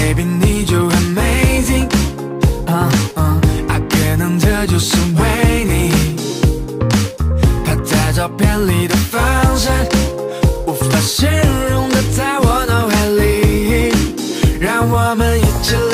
Baby，你就很 amazing，啊啊，可能这就是为你。他在照片里的放闪，无法形容的在我脑海里，让我们一起。